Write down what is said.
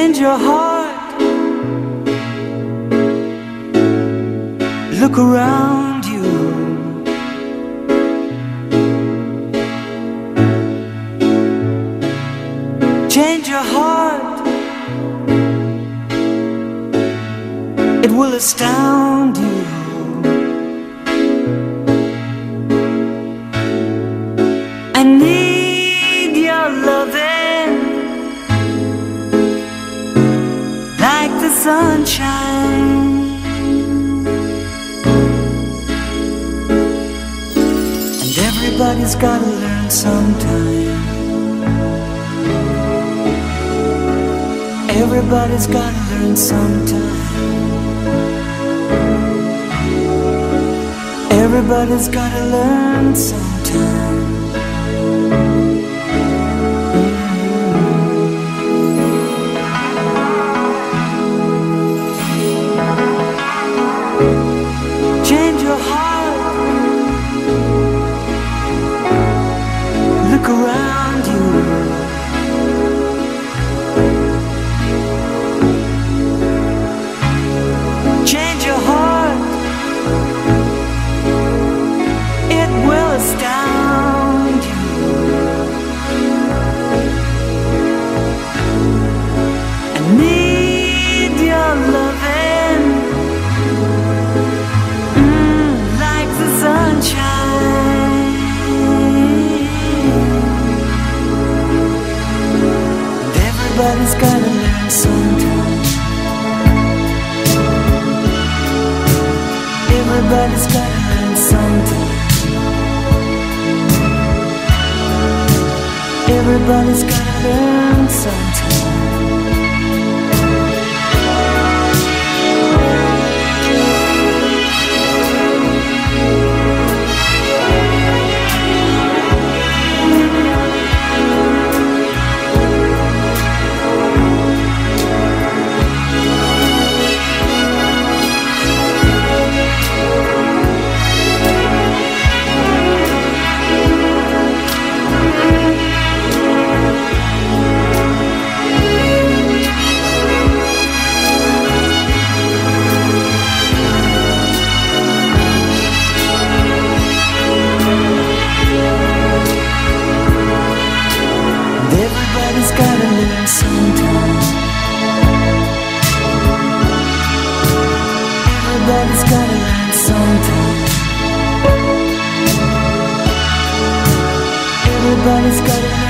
your heart. Look around you. Change your heart. It will astound you. Sunshine. And everybody's gotta learn sometime. Everybody's gotta learn sometime. Everybody's gotta learn sometime. Everybody's gotta learn sometime. Everybody's gotta learn sometime. Everybody's gotta learn Everybody's gotta learn sometime. Everybody's gotta learn.